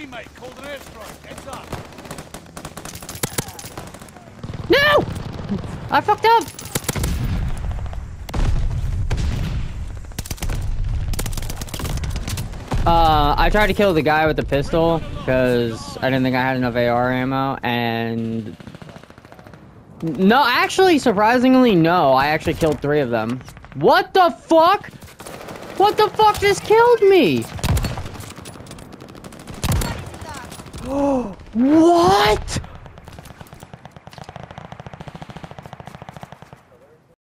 Called an airstrike. Heads up. No! I fucked up! Uh, I tried to kill the guy with the pistol because I didn't think I had enough AR ammo, and no, actually, surprisingly, no. I actually killed three of them. What the fuck? What the fuck just killed me? what?